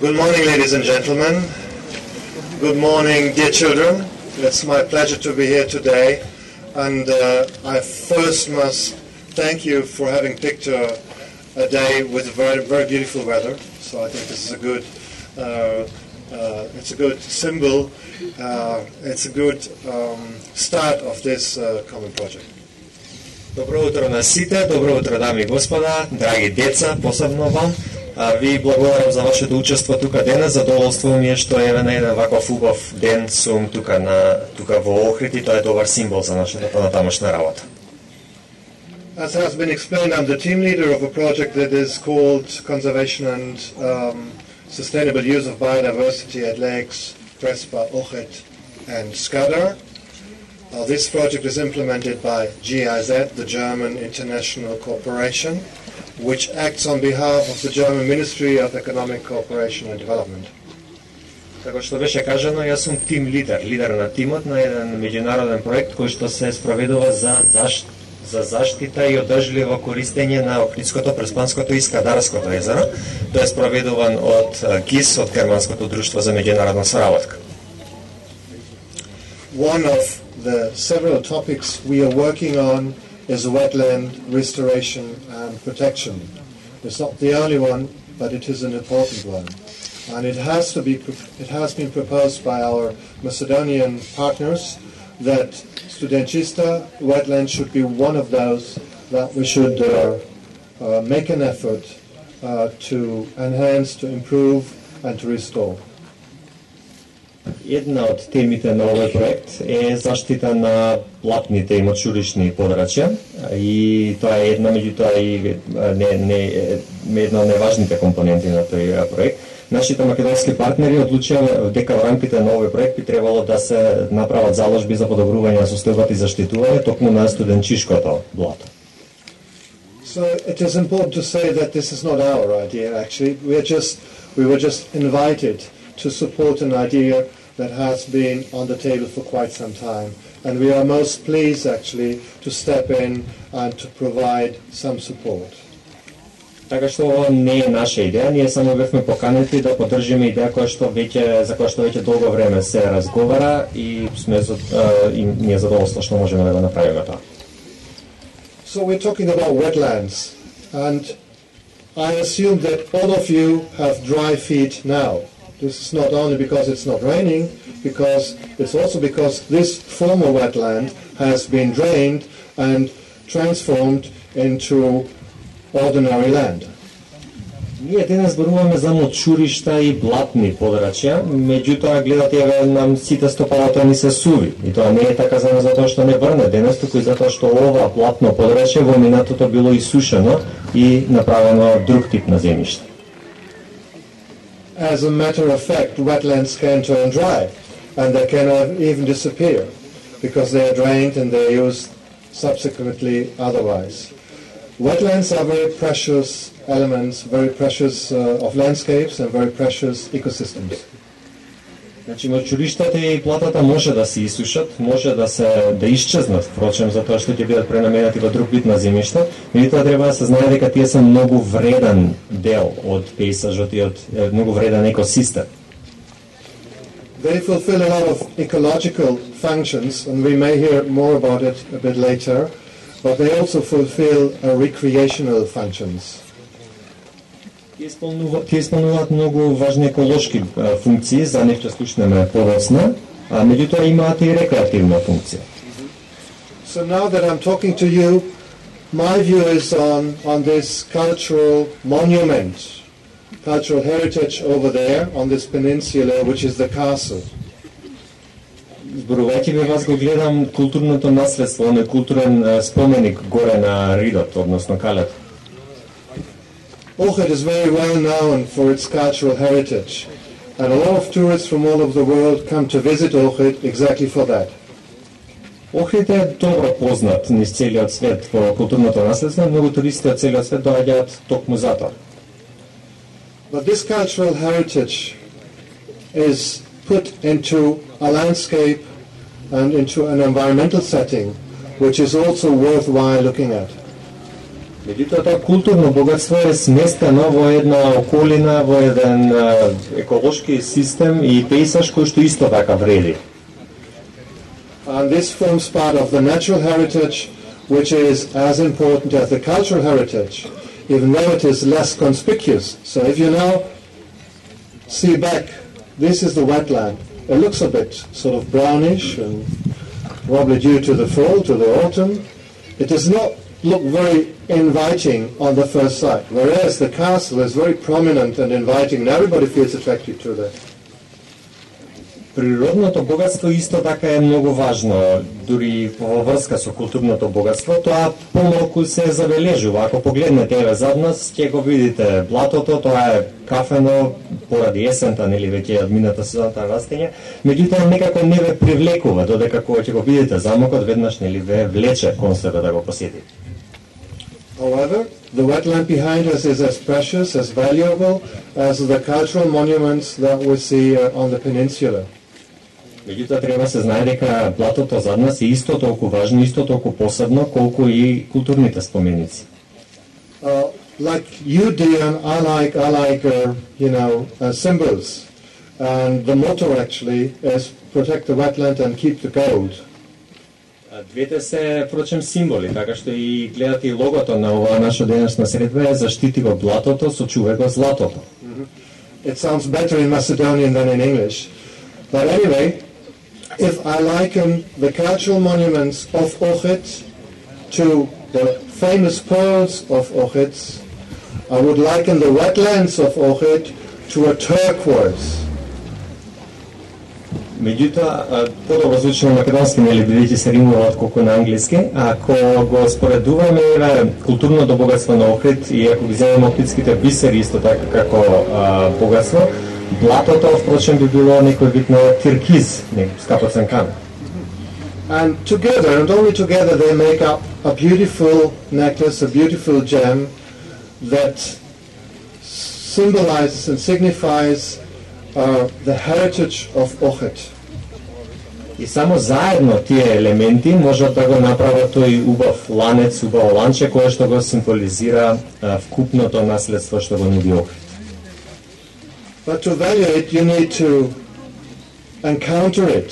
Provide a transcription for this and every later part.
Good morning, ladies and gentlemen. Good morning, dear children. It's my pleasure to be here today. And uh, I first must thank you for having picked a, a, day with very, very beautiful weather. So I think this is a good, uh, uh, it's a good symbol. Uh, it's a good um, start of this uh, common project. Добро утро на сите, добро утро дами и господа, драги деца, посебно вам. ви благодарам за вашето учество тука денес. Задоволство ми е што на еден ваков убав ден сум тука, на, тука во Охрид и тоа е добар символ за нашата понатамошна работа. As has been explained, I'm the team leader of a project that is called Conservation and um, Sustainable Use of Biodiversity at Lakes Prespa, Ohrid and Skadar. Uh, this project is implemented by GIZ, the German International Cooperation. Which acts on behalf of the German Ministry of Economic Cooperation and Development. Како што беше кажано, јас сум тим лидер, лидер на тимот на еден меѓународен проект кој што се спроведува за зашт, за заштита и одржливо користење на Охридското, Преспанското и Скадарското езеро. Тој е спроведуван од ГИС, од Германското друштво за меѓународна соработка. One of the several topics we are working on is wetland restoration and protection. It's not the only one, but it is an important one. And it has, to be, it has been proposed by our Macedonian partners that Studentista wetland should be one of those that we should uh, uh, make an effort uh, to enhance, to improve, and to restore. Една од темите на овој проект е заштита на платните и мочуришни подрачја и тоа е една меѓутоа и не, не, една од најважните компоненти на тој проект. Нашите македонски партнери одлучија дека во рамките на овој проект би требало да се направат заложби за подобрување да на состојбата и заштитување токму на студенчишкото блато. So it is important to say that this is not our idea actually. We just we were just invited to support an idea that has been on the table for quite some time. And we are most pleased actually to step in and to provide some support. Така што ова не е наша идеја, ние само бевме поканети да поддржиме идеја која што веќе за која што веќе долго време се разговара и сме и ние задоволство што можеме да го направиме тоа. So we're talking about wetlands and I assume that all of you have dry feet now. This is not only because it's not raining, because it's also because this former wetland has been drained and transformed into ordinary land. Ние денес зборуваме за мочуришта и блатни подрачја, меѓутоа гледате еве нам сите стопалата ни се суви. И тоа не е така само затоа што не врне денес, туку и затоа што ова блатно подрачје во минатото било исушено и направено друг тип на земјиште. As a matter of fact, wetlands can turn dry and they can even disappear because they are drained and they are used subsequently otherwise. Wetlands are very precious elements, very precious uh, of landscapes and very precious ecosystems. Значи мочурищата и платата може да се исушат, може да се да исчезнат, впрочем, затоа што ќе бидат пренаменати во друг вид на земјишта, меѓутоа треба да се знае дека тие се многу вреден дел од пейсажот и од многу вреден екосистем. They fulfill a lot of ecological functions, and we may hear more about it a bit later, but they also fulfill uh, recreational functions. Тие исполнуваат, тие исполнуваат многу важни еколошки функции, за ќе слушнеме подоцна, а меѓутоа имаат и рекреативна функција. So now that I'm talking to you, my view is on, on this cultural monument, cultural heritage over there on this peninsula, which is the castle. Зборувајќи ви вас го гледам културното наследство, оној културен споменик горе на Ридот, односно Калето. Ohrid is very well known for its cultural heritage, and a lot of tourists from all over the world come to visit Ohrid exactly for that. Охрид е добро познат низ целиот свет во културното наследство, многу туристи од целиот свет доаѓаат токму затоа. But this cultural heritage is put into a landscape and into an environmental setting which is also worthwhile looking at. Меѓутоа тоа културно богатство е сместено во една околина, во еден еколошки систем и пейсаж кој што исто така вреди. And this forms part of the natural heritage, which is as important as the cultural heritage, even though it is less conspicuous. So if you now see back, this is the wetland. It looks a bit sort of brownish and probably due to the fall, to the autumn. It does not look very inviting on the first sight, whereas the castle is very prominent and inviting and everybody feels attracted to that. Природното богатство исто така е многу важно, дури во врска со културното богатство, тоа помалку се забележува. Ако погледнете еве зад нас, ќе го видите блатото, тоа е кафено поради есента, нели веќе админата сезоната растење, меѓутоа некако не ве привлекува, додека кога ќе го видите замокот, веднаш нели ве влече кон себе да го посетите. However, the wetland behind us is as precious, as valuable as the cultural monuments that we see uh, on the peninsula. Меѓутоа треба да се знае дека блатото зад нас е исто толку важно, исто толку посебно колку и културните споменици. Uh, like you, Dion, I like, I like uh, you know, uh, symbols. And the motto actually is protect the wetland and keep the gold. Двете се, впрочем, символи, така што и гледате и логото на ова наша денешна средба е заштити го блатото, сочувај го златото. It sounds better in Macedonian than in English. But anyway, if I liken the cultural monuments of Ohrid to the famous pearls of Ohrid, I would liken the wetlands of Ohrid to a turquoise. Меѓутоа, подобро звучи на македонски, нели да бидејќи се римуваат колку на англиски, ако го споредуваме еве културното богатство на Охрид и ако ги земеме охридските бисери исто така како а, богатство, блатото впрочем би било некој вид на тиркиз, некој скапоцен камен. And together, and only together, they make up a beautiful necklace, a beautiful gem that symbolizes and signifies uh, the heritage of Ohrid. И само заедно тие елементи можат да го направат тој убав ланец, убаво ланче кое што го символизира а, вкупното наследство што го нуди Охрид. But to value it, you need to encounter it,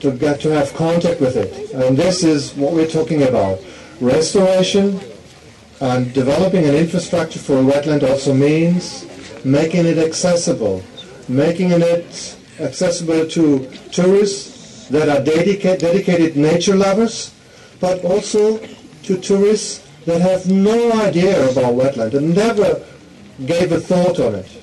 to get to have contact with it. And this is what we're talking about. Restoration and developing an infrastructure for a wetland also means making it accessible, making it accessible to tourists that are dedicated, dedicated nature lovers, but also to tourists that have no idea about wetland and never gave a thought on it.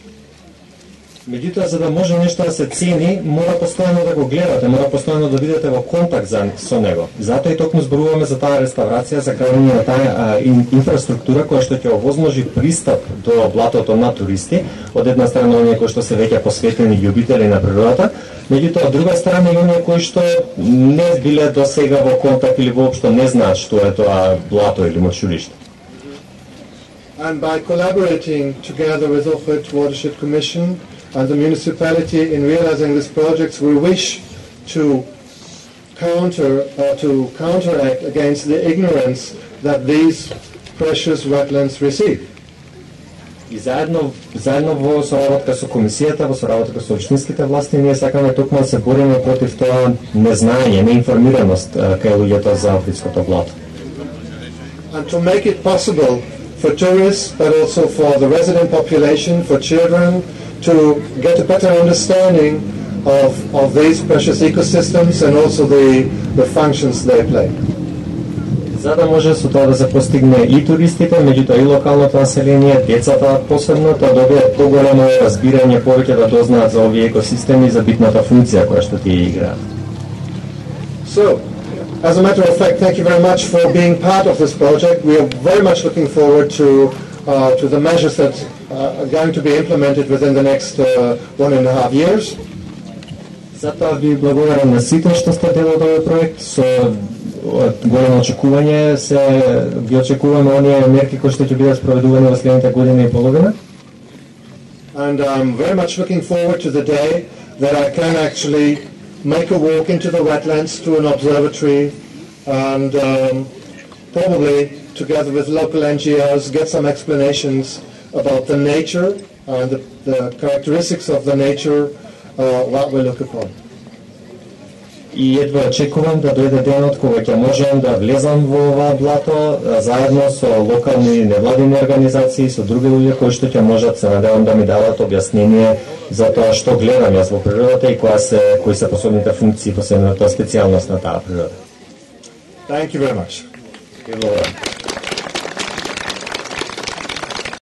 Меѓутоа, за да може нешто да се цени, мора постојано да го гледате, мора постојано да бидете во контакт за, со него. Затоа и токму зборуваме за таа реставрација, за градење на таа а, ин, инфраструктура која што ќе овозможи пристап до блатото на туристи, од една страна оние кои што се веќе посветени љубители на природата, меѓутоа од друга страна и оние кои што не биле до сега во контакт или воопшто не знаат што е тоа блато или мочуриште. And by collaborating together with Ohrid Watershed Commission and the municipality in realizing these projects, we wish to counter or to counteract against the ignorance that these precious wetlands receive. И заедно, заедно во соработка со комисијата, во соработка со општинските власти, ние сакаме токму да се бориме против тоа незнаење, неинформираност е, кај луѓето за Охридското блато. And to make it possible for tourists, but also for the resident population, for children, to get a better understanding of, of these precious ecosystems and also the, the functions they play. За да може со тоа да се постигне и туристите, меѓутоа и локалното население, децата посебно, да добијат поголемо разбирање, повеќе да дознаат за овие екосистеми и за битната функција која што тие играат. So, as a matter of fact, thank you very much for being part of this project. We are very much looking forward to, uh, to the measures that uh, are going to be implemented within the next uh, one and a half years. Затоа ви благодарам на сите што сте дел од овој проект. Со од големо очекување се ги очекуваме оние мерки кои што ќе бидат спроведувани во следните година и половина. And I'm very much looking forward to the day that I can actually make a walk into the wetlands to an observatory and um, probably together with local NGOs, get some explanations about the nature and the, the characteristics of the nature uh, what we look upon. И едва очекувам да дојде денот кога ќе можам да влезам во ова блато заедно со локални невладини организации, со други луѓе кои што ќе можат се надевам да ми дават објаснение за тоа што гледам јас во природата и која се кои се посебните функции, посебната специјалност на таа природа. Thank you very much. Благодарам.